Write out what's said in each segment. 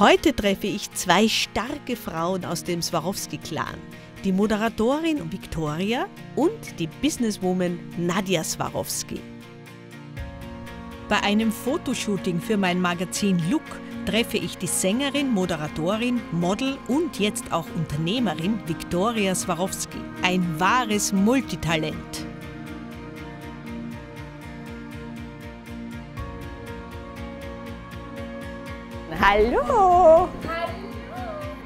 Heute treffe ich zwei starke Frauen aus dem Swarovski-Clan. Die Moderatorin Victoria und die Businesswoman Nadja Swarovski. Bei einem Fotoshooting für mein Magazin Look treffe ich die Sängerin, Moderatorin, Model und jetzt auch Unternehmerin Viktoria Swarovski. Ein wahres Multitalent. Hallo!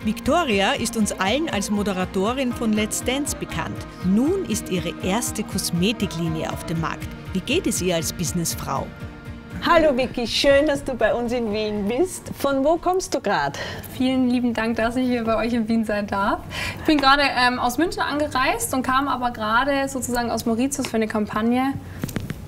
Victoria ist uns allen als Moderatorin von Let's Dance bekannt. Nun ist ihre erste Kosmetiklinie auf dem Markt. Wie geht es ihr als Businessfrau? Hallo Vicky, schön, dass du bei uns in Wien bist. Von wo kommst du gerade? Vielen lieben Dank, dass ich hier bei euch in Wien sein darf. Ich bin gerade ähm, aus München angereist und kam aber gerade sozusagen aus Mauritius für eine Kampagne.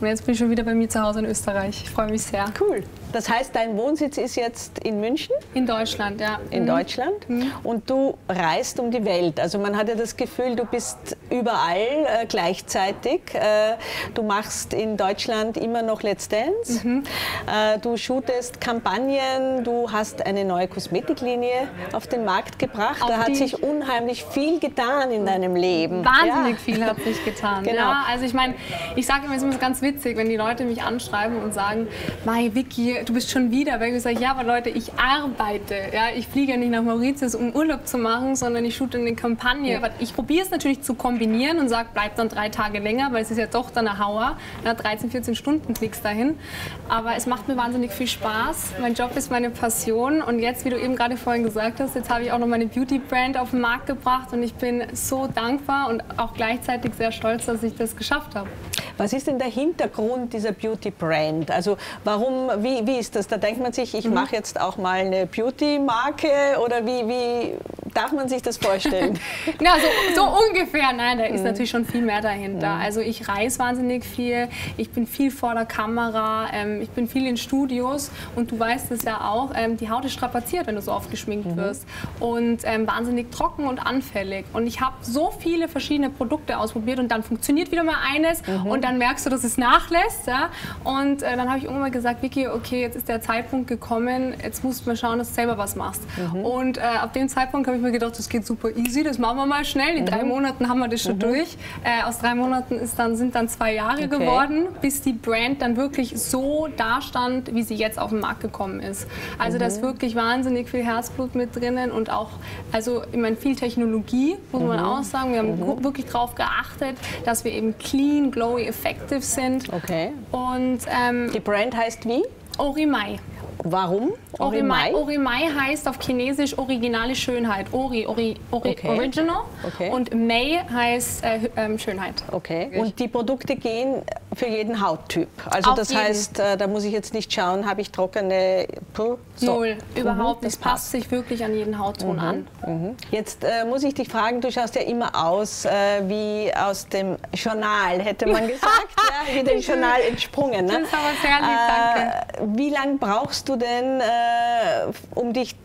Und jetzt bin ich schon wieder bei mir zu Hause in Österreich. Ich freue mich sehr. Cool. Das heißt, dein Wohnsitz ist jetzt in München? In Deutschland, ja. In mhm. Deutschland? Mhm. Und du reist um die Welt. Also man hat ja das Gefühl, du bist überall äh, gleichzeitig. Äh, du machst in Deutschland immer noch Let's Dance. Mhm. Äh, du shootest Kampagnen. Du hast eine neue Kosmetiklinie auf den Markt gebracht. Auf da hat sich unheimlich viel getan in deinem Leben. Wahnsinnig ja. viel hat sich getan. genau. Ja, also ich meine, ich sage immer, es ist ganz witzig, wenn die Leute mich anschreiben und sagen, Mai, Vicky, du bist schon wieder weg. Ich sage, ja, aber Leute, ich arbeite. Ja? Ich fliege ja nicht nach Mauritius, um Urlaub zu machen, sondern ich shoote eine Kampagne. Ja. Ich probiere es natürlich zu kombinieren und sage, bleib dann drei Tage länger, weil es ist ja doch dann eine Hauer. Ja, 13, 14 Stunden fliegst dahin. Aber es macht mir wahnsinnig viel Spaß. Mein Job ist meine Passion. Und jetzt, wie du eben gerade vorhin gesagt hast, jetzt habe ich auch noch meine Beauty-Brand auf den Markt gebracht. Und ich bin so dankbar und auch gleichzeitig sehr stolz, dass ich das geschafft habe. Was ist denn der Hintergrund dieser Beauty-Brand? Also warum, wie, wie ist das? Da denkt man sich, ich mhm. mache jetzt auch mal eine Beauty-Marke oder wie, wie darf man sich das vorstellen? ja, so, so, ungefähr. Nein, da ist mhm. natürlich schon viel mehr dahinter. Mhm. Also ich reise wahnsinnig viel, ich bin viel vor der Kamera, ähm, ich bin viel in Studios und du weißt es ja auch, ähm, die Haut ist strapaziert, wenn du so oft geschminkt mhm. wirst und ähm, wahnsinnig trocken und anfällig. Und ich habe so viele verschiedene Produkte ausprobiert und dann funktioniert wieder mal eines mhm. und dann merkst du, dass es nachlässt. Ja? Und äh, dann habe ich irgendwann mal gesagt, Vicky, okay, jetzt ist der Zeitpunkt gekommen, jetzt musst du mal schauen, dass du selber was machst. Mhm. Und äh, ab dem Zeitpunkt habe ich mir gedacht, das geht super easy, das machen wir mal schnell. In mhm. drei Monaten haben wir das schon mhm. durch. Äh, aus drei Monaten ist dann, sind dann zwei Jahre okay. geworden, bis die Brand dann wirklich so dastand, wie sie jetzt auf den Markt gekommen ist. Also da ist mhm. wirklich wahnsinnig viel Herzblut mit drinnen und auch, also ich meine, viel Technologie, muss man mhm. auch sagen. Wir haben mhm. wirklich darauf geachtet, dass wir eben clean, glowy, effective sind. Okay. Und ähm, die Brand heißt wie? Orimai. Warum? Orimai? Orimai heißt auf Chinesisch originale Schönheit. Ori, Ori, Ori okay. Original. Okay. Und Mei heißt äh, äh, Schönheit. Okay. Und die Produkte gehen für jeden Hauttyp. Also auf das jeden. heißt, äh, da muss ich jetzt nicht schauen, habe ich trockene. So. Null, überhaupt mhm, nicht. Das passt. sich wirklich an jeden Hautton mhm. an. Mhm. Jetzt äh, muss ich dich fragen, du schaust ja immer aus äh, wie aus dem Journal, hätte man gesagt. ja, wie dem Journal entsprungen. Ne? Das ist aber sehr lieb, danke. Wie lange brauchst du denn, äh, um dich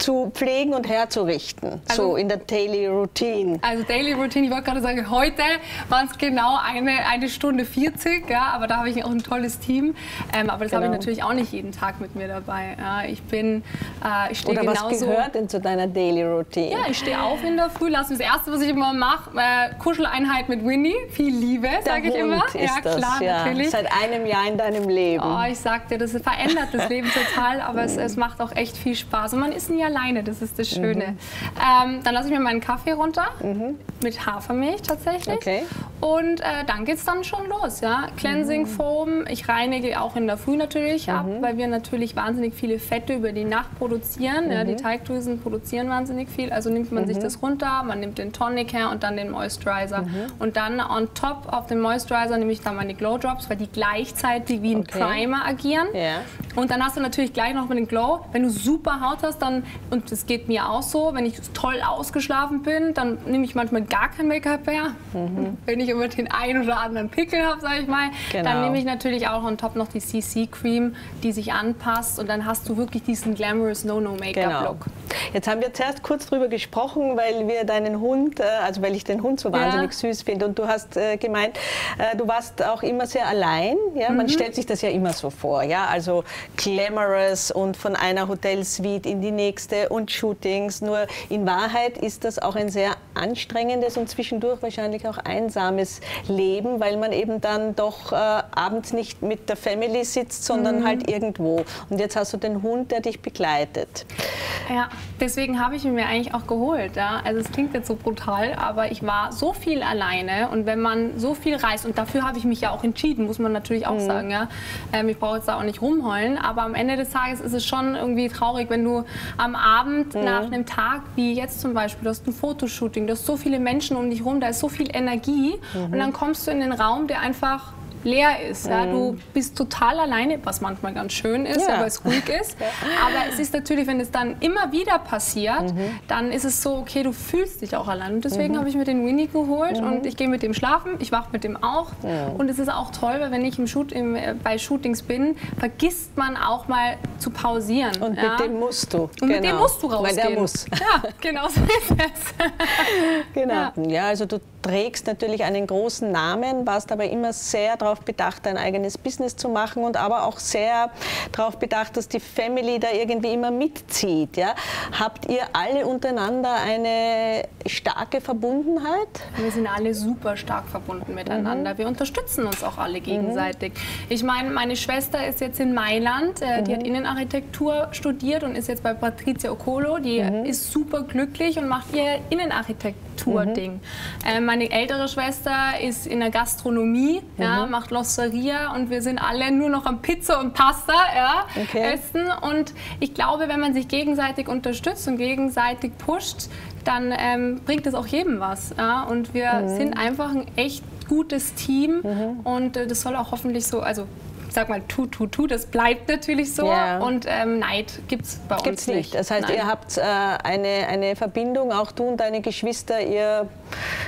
zu pflegen und herzurichten, also, so in der Daily Routine? Also Daily Routine, ich wollte gerade sagen, heute waren es genau eine, eine Stunde 40, ja, aber da habe ich auch ein tolles Team. Ähm, aber das genau. habe ich natürlich auch nicht jeden Tag mit mir dabei. Ja, ich bin, äh, ich stehe genauso... was gehört denn zu deiner Daily Routine? Ja, ich stehe auf in der Früh, lasse das Erste, was ich immer mache, äh, Kuscheleinheit mit Winnie, viel Liebe, sage ich immer. Ist ja, das, klar, ja. natürlich. Seit einem Jahr in deinem Leben. Oh, ich sagte, das verändert das Leben total, aber es, es macht auch echt viel Spaß. Und man ist nie alleine, das ist das Schöne. Mhm. Ähm, dann lasse ich mir meinen Kaffee runter, mhm. mit Hafermilch tatsächlich. Okay. Und äh, dann geht es dann schon los. Ja? Cleansing mhm. Foam, ich reinige auch in der Früh natürlich ab, mhm. weil wir natürlich wahnsinnig viele Fette über die Nacht produzieren. Ja? Die mhm. Teigdrüsen produzieren wahnsinnig viel, also nimmt man sich mhm. das runter, man nimmt den Tonic her und dann den Moisturizer. Und dann on top auf dem Moisturizer nehme ich dann meine Glow Drops, weil die gleichzeitig wie ein okay. Primer agieren. Yeah. Und dann hast du natürlich gleich noch mit dem Glow. Wenn du super Haut hast, dann, und das geht mir auch so. Wenn ich toll ausgeschlafen bin, dann nehme ich manchmal gar kein Make-up mehr. Mhm. Wenn ich immer den einen oder anderen Pickel habe, sage ich mal, genau. dann nehme ich natürlich auch on top noch die CC-Cream, die sich anpasst. Und dann hast du wirklich diesen glamorous No-No-Make-up-Look. Genau. Jetzt haben wir zuerst kurz drüber gesprochen, weil wir deinen Hund, äh, also weil ich den Hund so wahnsinnig ja. süß finde. Und du hast äh, gemeint, äh, du warst auch immer sehr allein. Ja? Man mhm. stellt sich das ja immer so vor. Ja? Also glamorous und von einer Hotelsuite in die nächste und Shootings. Nur in Wahrheit ist das auch ein sehr anstrengendes und zwischendurch wahrscheinlich auch einsames Leben, weil man eben dann doch äh, abends nicht mit der Family sitzt, sondern mhm. halt irgendwo. Und jetzt hast du den Hund, der dich begleitet. Ja, deswegen habe ich ihn mir eigentlich auch geholt. Ja? Also es klingt jetzt so brutal, aber ich war so viel alleine und wenn man so viel reist und dafür habe ich mich ja auch entschieden, muss man natürlich auch mhm. sagen. Ja? Ähm, ich brauche jetzt da auch nicht rumheulen, aber am Ende des Tages ist es schon irgendwie traurig, wenn du am Abend mhm. nach einem Tag wie jetzt zum Beispiel, du hast ein Fotoshooting, du hast so viele Menschen um dich rum, da ist so viel Energie mhm. und dann kommst du in den Raum, der einfach leer ist. Ja? Du mhm. bist total alleine, was manchmal ganz schön ist, ja. aber es ruhig ist. ja. Aber es ist natürlich, wenn es dann immer wieder passiert, mhm. dann ist es so, okay, du fühlst dich auch allein. Und deswegen mhm. habe ich mir den Winnie geholt mhm. und ich gehe mit dem schlafen, ich wache mit dem auch. Und es ist auch toll, weil wenn ich im Shoot, im, äh, bei Shootings bin, vergisst man auch mal zu pausieren. Und mit dem musst du. Und genau. mit dem genau. musst du rausgehen. Weil der muss. Ja, genau so ist es. genau. Ja, also du trägst natürlich einen großen Namen, warst aber immer sehr darauf bedacht, ein eigenes Business zu machen und aber auch sehr darauf bedacht, dass die Family da irgendwie immer mitzieht. Ja? Habt ihr alle untereinander eine starke Verbundenheit? Wir sind alle super stark verbunden miteinander. Mhm. Wir unterstützen uns auch alle gegenseitig. Mhm. Ich meine, meine Schwester ist jetzt in Mailand, äh, die hat mhm. Innenarchitektur studiert und ist jetzt bei Patrizia Ocolo. Die mhm. ist super glücklich und macht ihr Innenarchitektur-Ding. Mhm. Ähm, meine ältere Schwester ist in der Gastronomie, mhm. ja, macht Losteria und wir sind alle nur noch am Pizza und Pasta ja, okay. essen. Und ich glaube, wenn man sich gegenseitig unterstützt und gegenseitig pusht, dann ähm, bringt es auch jedem was. Ja? Und wir mhm. sind einfach ein echt gutes Team mhm. und äh, das soll auch hoffentlich so, also sag mal, tu, tu, tu, das bleibt natürlich so. Ja. Und ähm, Neid gibt es bei Gibt's uns nicht. Das heißt, Nein. ihr habt äh, eine, eine Verbindung, auch du und deine Geschwister, ihr,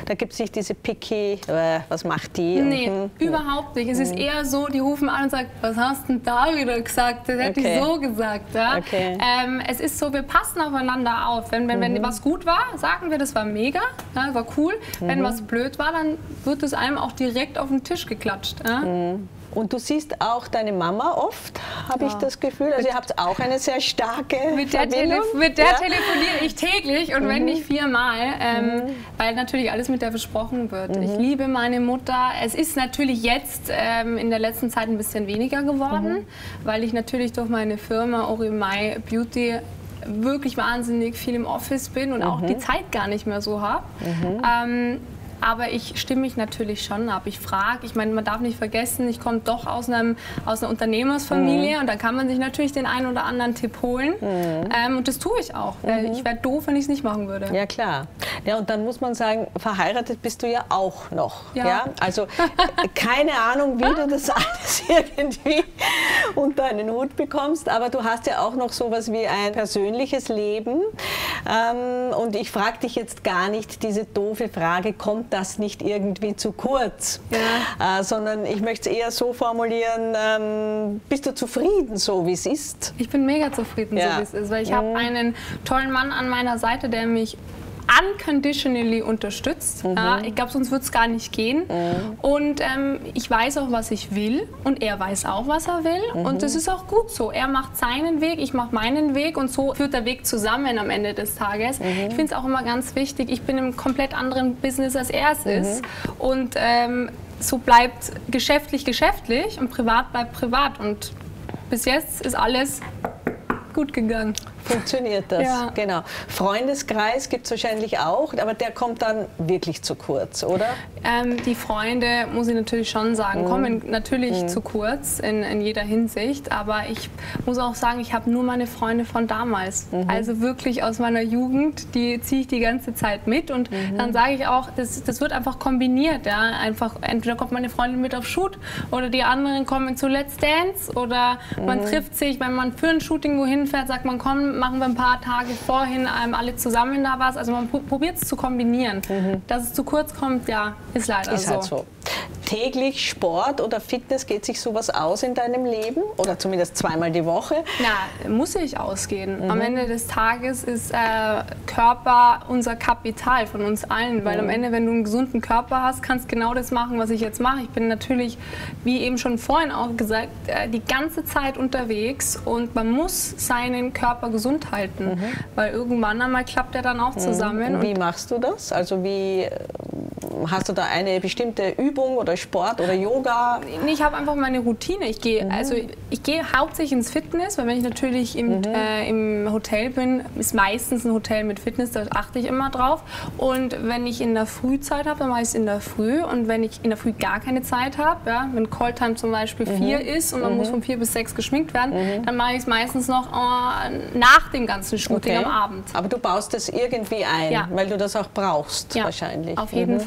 da gibt es nicht diese Picky, äh, was macht die? Nee, und, hm, überhaupt nicht. Es ist hm. eher so, die rufen an und sagen, was hast du denn da wieder gesagt? Das hätte okay. ich so gesagt. Ja? Okay. Ähm, es ist so, wir passen aufeinander auf. Wenn, wenn, mhm. wenn was gut war, sagen wir, das war mega, ja, war cool. Mhm. Wenn was blöd war, dann wird es einem auch direkt auf den Tisch geklatscht. Ja? Und du siehst auch deine Mama oft, habe ja. ich das Gefühl. Also ihr habt auch eine sehr starke mit der Verbindung. mit der ja. telefoniere ich täglich und mhm. wenn nicht viermal, ähm, mhm. weil natürlich alles mit der besprochen wird. Mhm. Ich liebe meine Mutter. Es ist natürlich jetzt ähm, in der letzten Zeit ein bisschen weniger geworden, mhm. weil ich natürlich durch meine Firma Orimai Beauty wirklich wahnsinnig viel im Office bin und auch die mhm. Zeit gar nicht mehr so habe. Mhm. Ähm, aber ich stimme mich natürlich schon ab. Ich frage, ich meine, man darf nicht vergessen, ich komme doch aus, einem, aus einer Unternehmersfamilie mhm. und da kann man sich natürlich den einen oder anderen Tipp holen. Mhm. Ähm, und das tue ich auch. Mhm. Ich wäre doof, wenn ich es nicht machen würde. Ja, klar. Ja, und dann muss man sagen, verheiratet bist du ja auch noch. Ja. ja? Also keine Ahnung, wie du das alles irgendwie unter einen Hut bekommst, aber du hast ja auch noch sowas wie ein persönliches Leben. Ähm, und ich frage dich jetzt gar nicht diese doofe Frage, kommt das nicht irgendwie zu kurz, ja. äh, sondern ich möchte es eher so formulieren, ähm, bist du zufrieden, so wie es ist? Ich bin mega zufrieden, ja. so wie es ist, weil ich mhm. habe einen tollen Mann an meiner Seite, der mich unconditionally unterstützt. Mhm. Ja, ich glaube, sonst würde es gar nicht gehen. Mhm. Und ähm, ich weiß auch, was ich will und er weiß auch, was er will. Mhm. Und das ist auch gut so. Er macht seinen Weg, ich mache meinen Weg und so führt der Weg zusammen am Ende des Tages. Mhm. Ich finde es auch immer ganz wichtig, ich bin im komplett anderen Business, als er es ist. Mhm. Und ähm, so bleibt geschäftlich geschäftlich und privat bleibt privat. Und bis jetzt ist alles gut gegangen. Funktioniert das, ja. genau. Freundeskreis gibt es wahrscheinlich auch, aber der kommt dann wirklich zu kurz, oder? Ähm, die Freunde, muss ich natürlich schon sagen, mhm. kommen natürlich mhm. zu kurz in, in, jeder Hinsicht, aber ich muss auch sagen, ich habe nur meine Freunde von damals. Mhm. Also wirklich aus meiner Jugend, die ziehe ich die ganze Zeit mit und mhm. dann sage ich auch, das, das wird einfach kombiniert. Ja? Einfach, entweder kommt meine Freundin mit auf Shoot oder die anderen kommen zu Let's Dance oder man mhm. trifft sich, wenn man für ein Shooting wohin fährt, sagt man, komm, machen wir ein paar Tage vorhin ähm, alle zusammen da was. Also man probiert es zu kombinieren. Mhm. Dass es zu kurz kommt, ja, ist leider ist so. Halt so. Täglich Sport oder Fitness, geht sich sowas aus in deinem Leben? Oder zumindest zweimal die Woche? Na, muss ich ausgehen. Mhm. Am Ende des Tages ist äh, Körper unser Kapital von uns allen, weil mhm. am Ende, wenn du einen gesunden Körper hast, kannst du genau das machen, was ich jetzt mache. Ich bin natürlich, wie eben schon vorhin auch gesagt, äh, die ganze Zeit unterwegs und man muss seinen Körper gesund halten, mhm. weil irgendwann einmal klappt er dann auch mhm. zusammen. Wie machst du das? Also wie hast du da eine bestimmte Übung oder Sport oder Yoga? Nee, ich habe einfach meine Routine. Ich gehe mhm. also ich gehe hauptsächlich ins Fitness, weil wenn ich natürlich im, mhm. äh, im Hotel bin, ist meistens ein Hotel mit Fitness, da achte ich immer drauf. Und wenn ich in der Frühzeit habe, dann mache ich es in der Früh. Und wenn ich in der Früh gar keine Zeit habe, ja, wenn Calltime zum Beispiel mhm. vier ist und man muss mhm. von vier bis sechs geschminkt werden, mhm. dann mache ich es meistens noch äh, nach dem ganzen Shooting okay. am Abend. Aber du baust es irgendwie ein, ja. weil du das auch brauchst ja, wahrscheinlich. Auf jeden mhm.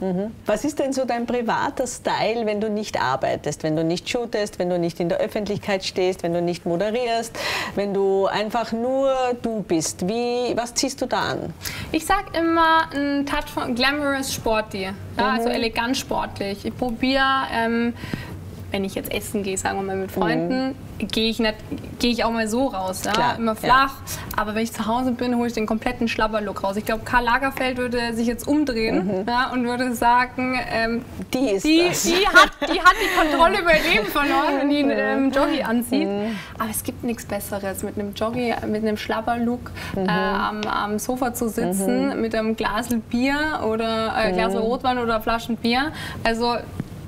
Mhm. Was ist denn so dein privater Style, wenn du nicht arbeitest, wenn du nicht shootest, wenn du nicht in der Öffentlichkeit stehst, wenn du nicht moderierst, wenn du einfach nur du bist? Wie, was ziehst du da an? Ich sag immer ein Touch von glamorous sporty, ja, also mhm. also elegant sportlich. Ich probiere ähm, wenn ich jetzt essen gehe, sagen wir mal mit Freunden, mhm. gehe ich, geh ich auch mal so raus. Ja? Klar, Immer flach. Ja. Aber wenn ich zu Hause bin, hole ich den kompletten Schlabberlook raus. Ich glaube, Karl Lagerfeld würde sich jetzt umdrehen mhm. ja, und würde sagen, ähm, die, ist die, die, hat, die hat die Kontrolle über ihr Leben verloren, wenn die einen ähm, Joggi anzieht. Mhm. Aber es gibt nichts Besseres, mit einem Joggi, mit einem Schlabberlook mhm. äh, am, am, Sofa zu sitzen, mhm. mit einem Glas Bier oder äh, Glas mhm. Rotwein oder Flaschen Bier. Also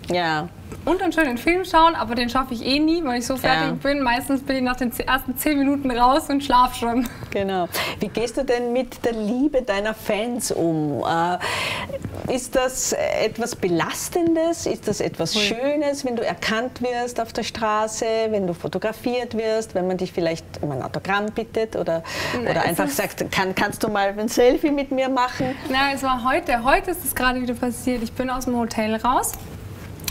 ja und einen schönen Film schauen, aber den schaffe ich eh nie, weil ich so fertig ja. bin. Meistens bin ich nach den ersten zehn Minuten raus und schlafe schon. Genau. Wie gehst du denn mit der Liebe deiner Fans um? Äh, ist das etwas Belastendes? Ist das etwas cool. Schönes, wenn du erkannt wirst auf der Straße, wenn du fotografiert wirst, wenn man dich vielleicht um ein Autogramm bittet oder, oder einfach sagt, kann, kannst du mal ein Selfie mit mir machen? Na, es war heute. Heute ist es gerade wieder passiert. Ich bin aus dem Hotel raus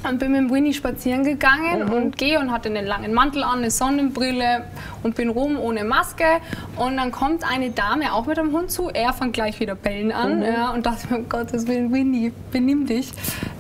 und bin mit dem Winnie spazieren gegangen mhm. und und hatte einen langen Mantel an, eine Sonnenbrille und bin rum ohne Maske. Und dann kommt eine Dame auch mit dem Hund zu. Er fängt gleich wieder bellen an mhm. ja, und dachte mir, um Gottes Willen, Winnie, benimm dich.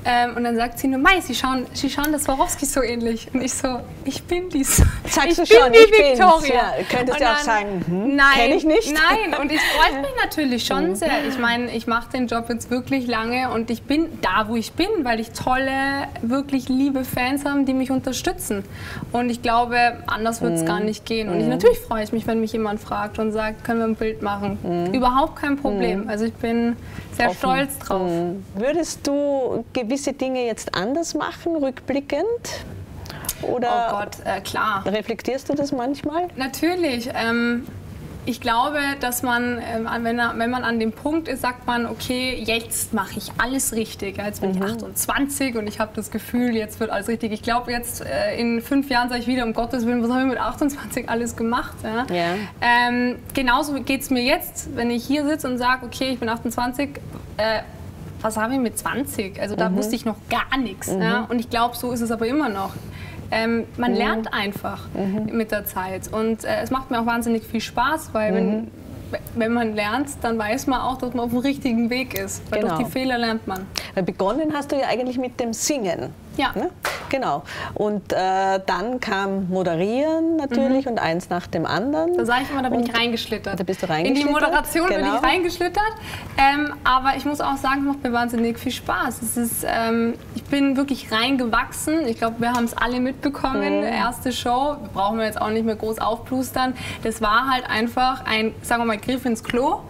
Ähm, und dann sagt sie nur, Mai, Sie schauen, sie schauen das Swarovski so ähnlich. Und ich so, ich bin dies. Sagst ich du schon, die ich Victoria. Ja, könntest du auch sagen, hm, nein, kenn ich nicht. Nein, und ich freue mich natürlich schon mhm. sehr. Ich meine, ich mache den Job jetzt wirklich lange und ich bin da, wo ich bin, weil ich tolle, wirklich liebe Fans habe, die mich unterstützen. Und ich glaube, anders wird es mhm. gar nicht gehen. Und ich, natürlich freue ich mich, wenn mich jemand fragt und sagt, können wir ein Bild machen. Mhm. Überhaupt kein Problem. Mhm. Also ich bin sehr Offen. stolz drauf. Mhm. Würdest du gewisse Dinge jetzt anders machen, rückblickend? Oder oh Gott, äh, klar. Reflektierst du das manchmal? Natürlich. Ähm, ich glaube, dass man, ähm, wenn, man an dem Punkt ist, sagt man, okay, jetzt mache ich alles richtig. Jetzt bin mhm. ich 28 und ich habe das Gefühl, jetzt wird alles richtig. Ich glaube, jetzt äh, in fünf Jahren sage ich wieder, um Gottes Willen, was habe ich mit 28 alles gemacht? Ja? ja. Ähm, genauso geht es mir jetzt, wenn ich hier sitze und sage, okay, ich bin 28. Äh, was habe ich mit 20? Also da mhm. wusste ich noch gar nichts. Mhm. Ja? Und ich glaube, so ist es aber immer noch. Ähm, man mhm. lernt einfach mhm. mit der Zeit. Und äh, es macht mir auch wahnsinnig viel Spaß, weil mhm. wenn, wenn man lernt, dann weiß man auch, dass man auf dem richtigen Weg ist. Weil genau. durch die Fehler lernt man. Weil begonnen hast du ja eigentlich mit dem Singen. Ja. Ne? Genau. Und äh, dann kam Moderieren natürlich mhm. und eins nach dem anderen. Da sage ich immer, da bin und ich reingeschlittert. Da bist du reingeschlittert. In die Moderation genau. bin ich genau. reingeschlittert. Ähm, aber ich muss auch sagen, es macht mir wahnsinnig viel Spaß. Es ist, ähm, ich bin wirklich reingewachsen. Ich glaube, wir haben es alle mitbekommen. Mhm. Erste Show, brauchen wir jetzt auch nicht mehr groß aufplustern. Das war halt einfach ein, sagen wir mal, Griff ins Klo.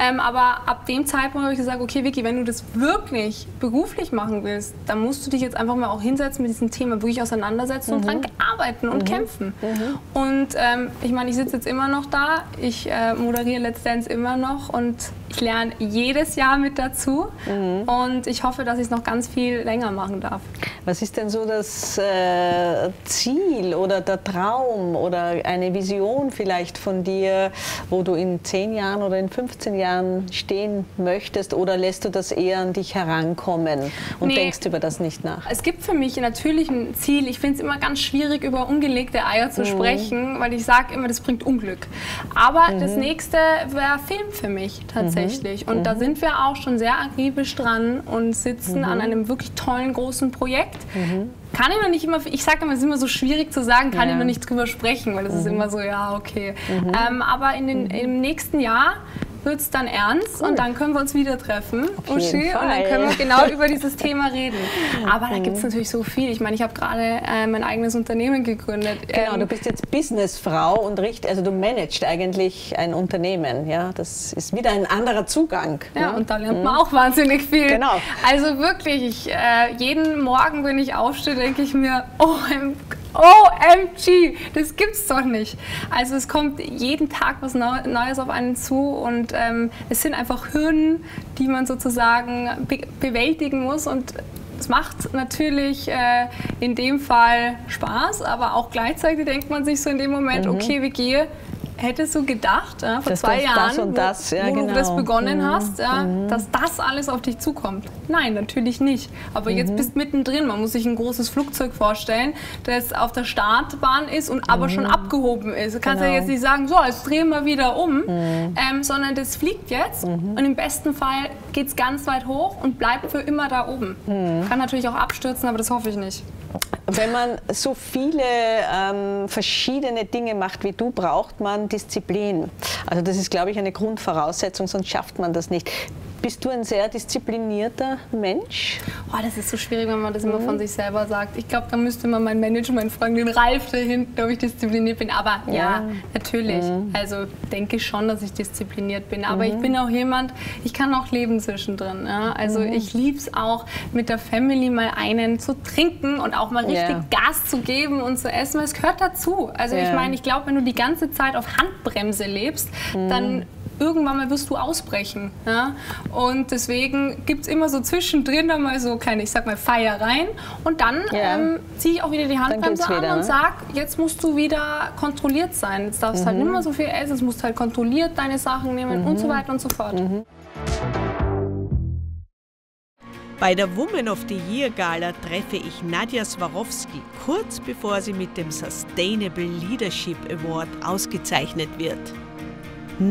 Ähm, aber ab dem Zeitpunkt habe ich gesagt, okay, Vicky, wenn du das wirklich beruflich machen willst, dann musst du dich jetzt einfach mal auch hinsetzen mit diesem Thema, wirklich auseinandersetzen mhm. und dran arbeiten und mhm. kämpfen. Mhm. Und ähm, ich meine, ich sitze jetzt immer noch da, ich äh, moderiere Let's Dance immer noch und ich lerne jedes Jahr mit dazu mhm. und ich hoffe, dass ich es noch ganz viel länger machen darf. Was ist denn so das äh, Ziel oder der Traum oder eine Vision vielleicht von dir, wo du in 10 Jahren oder in 15 Jahren stehen möchtest oder lässt du das eher an dich herankommen und nee, denkst über das nicht nach? Es gibt für mich natürlich ein Ziel. Ich finde es immer ganz schwierig, über ungelegte Eier zu mhm. sprechen, weil ich sage immer, das bringt Unglück. Aber mhm. das nächste wäre Film für mich tatsächlich tatsächlich. Und da sind wir auch schon sehr akribisch dran und sitzen an einem wirklich tollen großen Projekt. Kann ich noch nicht immer, ich sage immer, es ist immer so schwierig zu sagen, kann Ja. ich noch nicht drüber sprechen, weil das ist immer so, ja, okay. Ähm, aber in den, im nächsten Jahr wird es dann ernst und dann können wir uns wieder treffen, Uschi, und dann können wir genau über dieses Thema reden. Aber da gibt es natürlich so viel. Ich meine, ich habe gerade äh, mein eigenes Unternehmen gegründet. Genau, Ähm, du bist jetzt Businessfrau und richt, also du managst eigentlich ein Unternehmen. Ja, das ist wieder ein anderer Zugang. Ja, ne? und da lernt man auch wahnsinnig viel. Genau. Also wirklich, ich, äh, jeden Morgen, wenn ich aufstehe, denke ich mir, OM, OMG, das gibt's doch nicht. Also es kommt jeden Tag was Neu- Neues auf einen zu und ähm, es sind einfach Hürden, die man sozusagen be bewältigen muss und es macht natürlich äh, in dem Fall Spaß, aber auch gleichzeitig denkt man sich so in dem Moment, okay, wie gehe Hättest du gedacht, ja, vor Dass zwei das- Jahren, das das, ja, wo, wo du genau. das begonnen hast, ja, dass das alles auf dich zukommt? Nein, natürlich nicht. Aber jetzt bist du mittendrin. Man muss sich ein großes Flugzeug vorstellen, das auf der Startbahn ist und aber schon abgehoben ist. Du kannst ja Genau. jetzt nicht sagen, so, jetzt drehen wir wieder um, ähm, sondern das fliegt jetzt und im besten Fall geht es ganz weit hoch und bleibt für immer da oben. Kann natürlich auch abstürzen, aber das hoffe ich nicht. Wenn man so viele ähm, verschiedene Dinge macht wie du, braucht man Disziplin. Also das ist, glaube ich, eine Grundvoraussetzung, sonst schafft man das nicht. Bist du ein sehr disziplinierter Mensch? Oh, das ist so schwierig, wenn man das immer von sich selber sagt. Ich glaube, da müsste man mein Management fragen, den Ralf da hinten, ob ich diszipliniert bin. Aber ja, natürlich. Also denke ich schon, dass ich diszipliniert bin. Aber ich bin auch jemand, ich kann auch leben zwischendrin. Ja? Also ich liebe es auch, mit der Family mal einen zu trinken und auch mal richtig Ja. Gas zu geben und zu essen. Es gehört dazu. Also ich Ja. meine, ich glaube, wenn du die ganze Zeit auf Handbremse lebst, dann irgendwann mal wirst du ausbrechen. Ja? Und deswegen gibt es immer so zwischendrin dann mal so kleine, ich sag mal, Feiereien. Und dann Ja. ähm, ziehe ich auch wieder die Handbremse an und ne? sag, jetzt musst du wieder kontrolliert sein. Jetzt darfst du halt nicht mehr so viel essen, es musst halt kontrolliert deine Sachen nehmen und so weiter und so fort. Bei der Woman of the Year Gala treffe ich Nadja Swarovski kurz bevor sie mit dem Sustainable Leadership Award ausgezeichnet wird.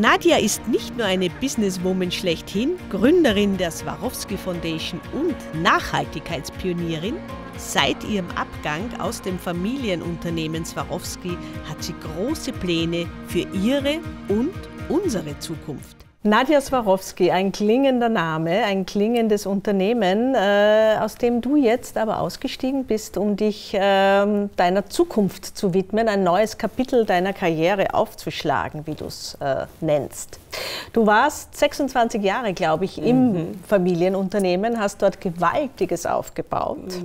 Nadja ist nicht nur eine Businesswoman schlechthin, Gründerin der Swarovski Foundation und Nachhaltigkeitspionierin. Seit ihrem Abgang aus dem Familienunternehmen Swarovski hat sie große Pläne für ihre und unsere Zukunft. Nadja Swarovski, ein klingender Name, ein klingendes Unternehmen, äh, aus dem du jetzt aber ausgestiegen bist, um dich ähm, deiner Zukunft zu widmen, ein neues Kapitel deiner Karriere aufzuschlagen, wie du es äh, nennst. Du warst 26 Jahre, glaube ich, im Familienunternehmen, hast dort Gewaltiges aufgebaut.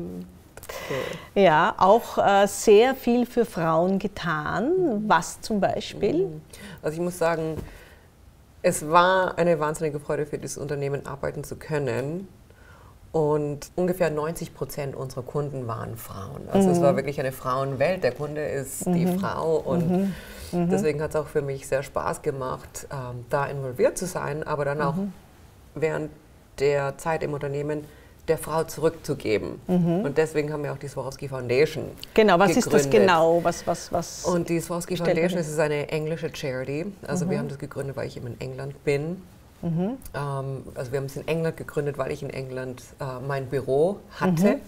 Ja, auch äh, sehr viel für Frauen getan. Was zum Beispiel? Also ich muss sagen, es war eine wahnsinnige Freude für dieses Unternehmen arbeiten zu können. Und ungefähr 90 Prozent unserer Kunden waren Frauen. Also es war wirklich eine Frauenwelt. Der Kunde ist die Frau. Und deswegen hat es auch für mich sehr Spaß gemacht, ähm, da involviert zu sein, aber dann auch während der Zeit im Unternehmen der Frau zurückzugeben. Und deswegen haben wir auch die Swarovski Foundation Genau, was ist das gegründet. genau? Was, was, was? Und die Swarovski Foundation ist eine englische Charity. Also wir haben das gegründet, weil ich eben in England bin. Ähm, also wir haben es in England gegründet, weil ich in England äh, mein Büro hatte.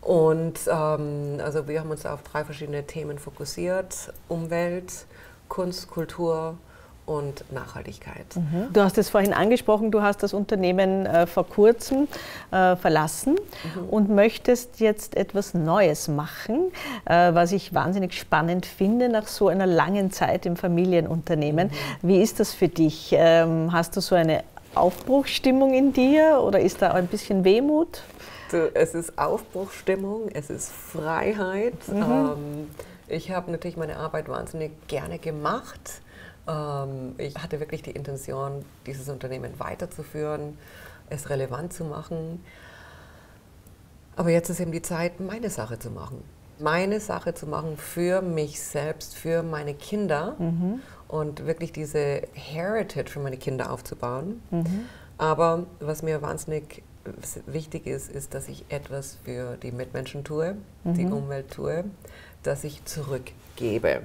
Und ähm, also wir haben uns auf drei verschiedene Themen fokussiert. Umwelt, Kunst, Kultur und Nachhaltigkeit. Du hast es vorhin angesprochen, du hast das Unternehmen äh, vor kurzem äh, verlassen und möchtest jetzt etwas Neues machen, äh, was ich wahnsinnig spannend finde nach so einer langen Zeit im Familienunternehmen. Wie ist das für dich? Ähm, hast du so eine Aufbruchsstimmung in dir oder ist da ein bisschen Wehmut? Es ist Aufbruchsstimmung, es ist Freiheit. Ähm, ich habe natürlich meine Arbeit wahnsinnig gerne gemacht. Ähm, ich hatte wirklich die Intention, dieses Unternehmen weiterzuführen, es relevant zu machen. Aber jetzt ist eben die Zeit, meine Sache zu machen. Meine Sache zu machen für mich selbst, für meine Kinder und wirklich diese Heritage für meine Kinder aufzubauen. Aber was mir wahnsinnig wichtig ist, ist, dass ich etwas für die Mitmenschen tue, mhm. die Umwelt tue, dass ich zurückgebe.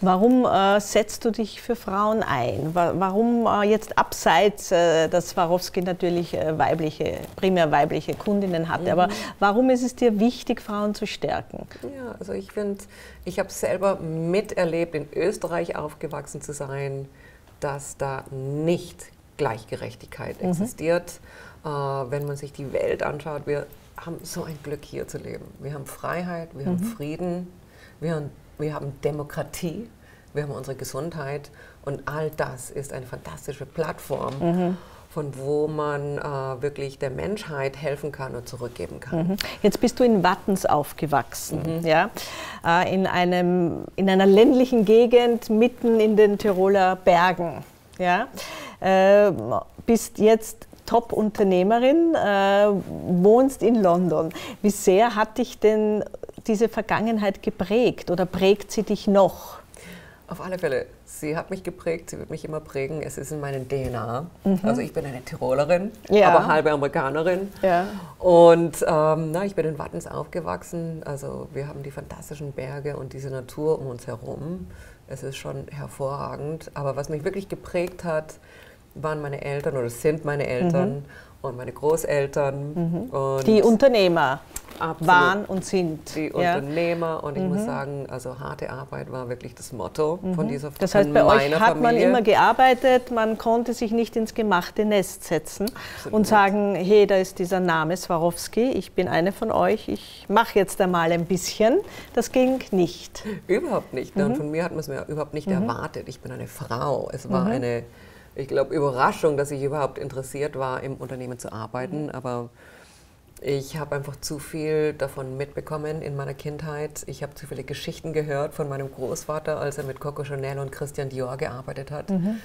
Warum äh, setzt du dich für Frauen ein? Warum äh, jetzt abseits, äh, dass Swarovski natürlich äh, weibliche, primär weibliche Kundinnen hatte, mhm. aber warum ist es dir wichtig, Frauen zu stärken? Ja, also ich finde, ich habe selber miterlebt, in Österreich aufgewachsen zu sein, dass da nicht Gleichgerechtigkeit mhm. existiert. Äh, wenn man sich die Welt anschaut, wir haben so ein Glück hier zu leben. Wir haben Freiheit, wir mhm. haben Frieden, wir haben wir haben Demokratie, wir haben unsere Gesundheit und all das ist eine fantastische Plattform. Mhm von wo man äh, wirklich der Menschheit helfen kann und zurückgeben kann. Mhm. Jetzt bist du in Wattens aufgewachsen, mhm. ja? Äh, in, einem, in einer ländlichen Gegend mitten in den Tiroler Bergen. Ja? Äh, bist jetzt Top-Unternehmerin, äh, wohnst in London. Wie sehr hat dich denn diese Vergangenheit geprägt oder prägt sie dich noch? Auf alle Fälle. Sie hat mich geprägt, sie wird mich immer prägen. Es ist in meinen DNA. Mhm. Also ich bin eine Tirolerin, ja. aber halbe Amerikanerin. Ja. Und ähm, na, ich bin in Wattens aufgewachsen. Also wir haben die fantastischen Berge und diese Natur um uns herum. Es ist schon hervorragend. Aber was mich wirklich geprägt hat, waren meine Eltern oder sind meine Eltern. Mhm und meine Großeltern. Mhm. Und die Unternehmer waren und sind. Die ja. Unternehmer und ich mhm. muss sagen, also harte Arbeit war wirklich das Motto mhm. von dieser Das heißt, bei euch hat Familie. man immer gearbeitet, man konnte sich nicht ins gemachte Nest setzen Absolut. und sagen, hey, da ist dieser Name Swarovski, ich bin eine von euch, ich mache jetzt einmal ein bisschen. Das ging nicht. Überhaupt nicht. Und mhm. von mir hat man es mir überhaupt nicht mhm. erwartet. Ich bin eine Frau. Es war mhm. eine ich glaube, Überraschung, dass ich überhaupt interessiert war, im Unternehmen zu arbeiten. Mhm. Aber ich habe einfach zu viel davon mitbekommen in meiner Kindheit. Ich habe zu viele Geschichten gehört von meinem Großvater, als er mit Coco Chanel und Christian Dior gearbeitet hat. Mhm.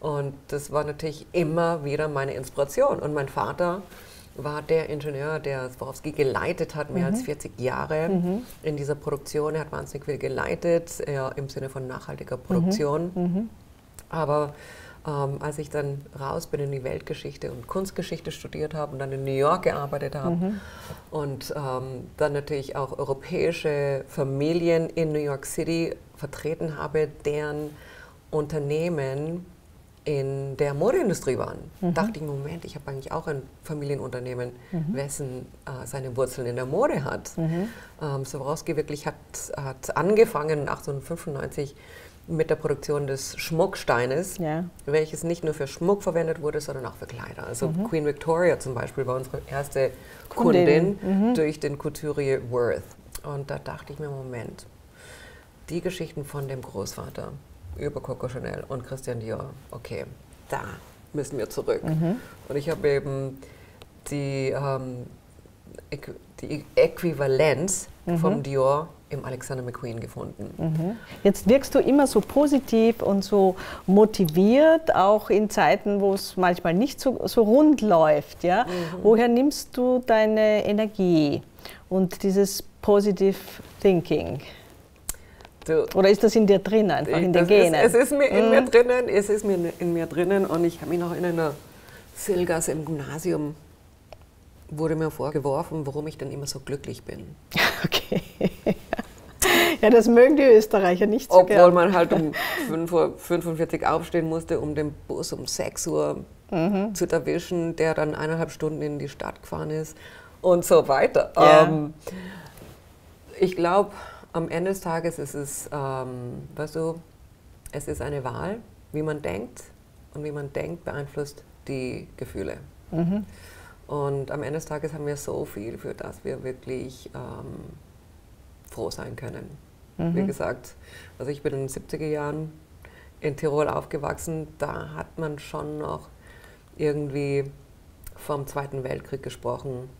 Und das war natürlich immer wieder meine Inspiration. Und mein Vater war der Ingenieur, der Swarovski geleitet hat, mehr mhm. als 40 Jahre mhm. in dieser Produktion. Er hat wahnsinnig viel geleitet, eher im Sinne von nachhaltiger Produktion. Mhm. mhm. Aber ähm, als ich dann raus bin in die Weltgeschichte und Kunstgeschichte studiert habe und dann in New York gearbeitet habe mhm. und ähm, dann natürlich auch europäische Familien in New York City vertreten habe, deren Unternehmen in der Modeindustrie waren, mhm. dachte ich, Moment, ich habe eigentlich auch ein Familienunternehmen, mhm. wessen äh, seine Wurzeln in der Mode hat. Mhm. Ähm, Swarovski wirklich hat, hat angefangen 1895 mit der Produktion des Schmucksteines, ja. welches nicht nur für Schmuck verwendet wurde, sondern auch für Kleider. Also mhm. Queen Victoria zum Beispiel war unsere erste Kundin, Kundin mhm. durch den Couturier Worth. Und da dachte ich mir, Moment, die Geschichten von dem Großvater über Coco Chanel und Christian Dior, okay, da müssen wir zurück. Mhm. Und ich habe eben die, ähm, die Äquivalenz mhm. vom Dior im Alexander McQueen gefunden. Mhm. Jetzt wirkst du immer so positiv und so motiviert, auch in Zeiten, wo es manchmal nicht so, so rund läuft. Ja? Mhm. Woher nimmst du deine Energie und dieses Positive Thinking? Du, Oder ist das in dir drin, einfach in den Genen? Ist, es ist mir in mhm. mir drinnen, es ist mir in mir drinnen und ich habe mich noch in einer Silgas im Gymnasium wurde mir vorgeworfen, warum ich denn immer so glücklich bin. Ja, das mögen die Österreicher nicht so Obwohl gern. man halt um 5.45 Uhr aufstehen musste, um den Bus um 6 Uhr mhm. zu erwischen, der dann eineinhalb Stunden in die Stadt gefahren ist und so weiter. Ja. Ähm, ich glaube, am Ende des Tages ist es, ähm, weißt du, es ist eine Wahl, wie man denkt und wie man denkt beeinflusst die Gefühle. Mhm. Und am Ende des Tages haben wir so viel, für das wir wirklich ähm, froh sein können. Mhm. Wie gesagt, also ich bin in den 70er Jahren in Tirol aufgewachsen, da hat man schon noch irgendwie vom Zweiten Weltkrieg gesprochen.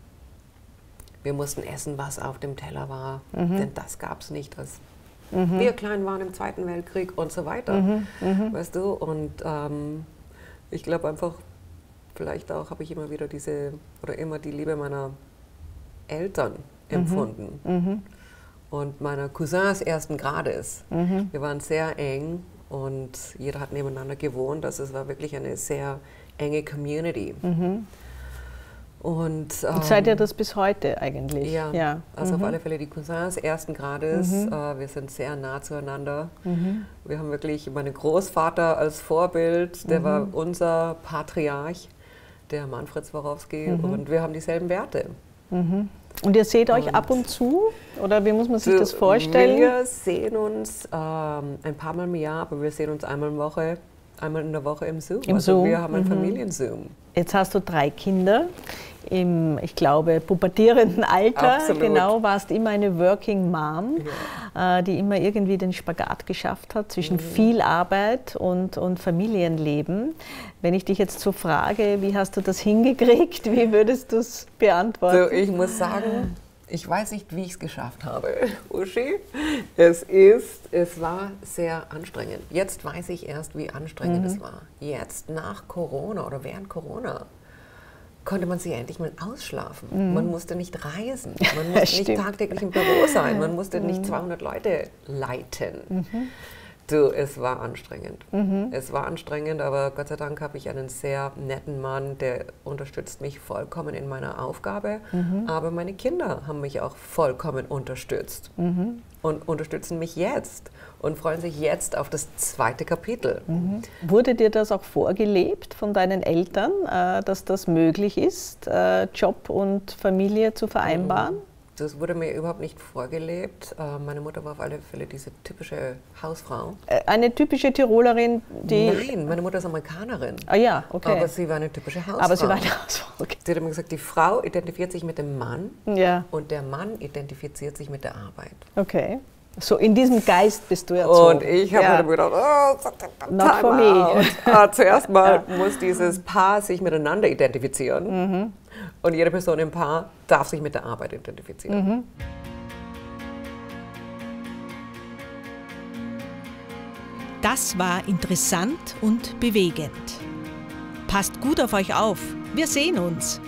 Wir mussten essen, was auf dem Teller war, mhm. denn das gab es nicht, als mhm. wir klein waren im Zweiten Weltkrieg und so weiter. Mhm. Mhm. Weißt du? Und ähm, ich glaube einfach, vielleicht auch habe ich immer wieder diese oder immer die Liebe meiner Eltern mhm. empfunden. Und meiner Cousins ersten Grades. Mhm. Wir waren sehr eng und jeder hat nebeneinander gewohnt. Also es war wirklich eine sehr enge Community. Mhm. Und, ähm, und seid ihr das bis heute eigentlich? Ja, ja. also mhm. auf alle Fälle die Cousins ersten Grades. Mhm. Äh, wir sind sehr nah zueinander. Mhm. Wir haben wirklich meinen Großvater als Vorbild, der war mhm. unser Patriarch, der Manfred Swarovski, mhm. und wir haben dieselben Werte. Und ihr seht euch und ab und zu? Oder wie muss man sich das vorstellen? Wir sehen uns ähm, ein paar Mal im Jahr, aber wir sehen uns einmal in der Woche, einmal in der Woche im Zoom. Im also Zoom. Wir haben ein mhm. Familienzoom. Jetzt hast du drei Kinder im, ich glaube, pubertierenden Alter. Absolut. Genau, warst immer eine Working Mom, ja. äh, die immer irgendwie den Spagat geschafft hat zwischen mhm. viel Arbeit und, und Familienleben. Wenn ich dich jetzt so frage, wie hast du das hingekriegt, wie würdest du es beantworten? So, ich muss sagen, ich weiß nicht, wie ich es geschafft habe, Uschi. Es ist, es war sehr anstrengend. Jetzt weiß ich erst, wie anstrengend mhm. es war. Jetzt, nach Corona oder während Corona konnte man sich endlich mal ausschlafen. Mhm. Man musste nicht reisen, man musste nicht tagtäglich im Büro sein, man musste mhm. nicht 200 Leute leiten. Mhm. Du, es war anstrengend. Mhm. Es war anstrengend, aber Gott sei Dank habe ich einen sehr netten Mann, der unterstützt mich vollkommen in meiner Aufgabe. Mhm. Aber meine Kinder haben mich auch vollkommen unterstützt mhm. und unterstützen mich jetzt und freuen sich jetzt auf das zweite Kapitel. Mhm. Wurde dir das auch vorgelebt von deinen Eltern, äh, dass das möglich ist, äh, Job und Familie zu vereinbaren? Mhm. Das wurde mir überhaupt nicht vorgelebt. Äh, meine Mutter war auf alle Fälle diese typische Hausfrau. Eine typische Tirolerin, die. Nein, meine Mutter ist Amerikanerin. Ah ja, okay. Aber sie war eine typische Hausfrau. Aber sie war eine Hausfrau. Okay. Sie hat immer gesagt, die Frau identifiziert sich mit dem Mann ja. und der Mann identifiziert sich mit der Arbeit. Okay. So in diesem Geist bist du erzogen. Und ich habe ja. mir gedacht, oh, Not for me. Ah, zuerst mal ja. muss dieses Paar sich miteinander identifizieren. Mhm. Und jede Person im Paar darf sich mit der Arbeit identifizieren. Mhm. Das war interessant und bewegend. Passt gut auf euch auf. Wir sehen uns.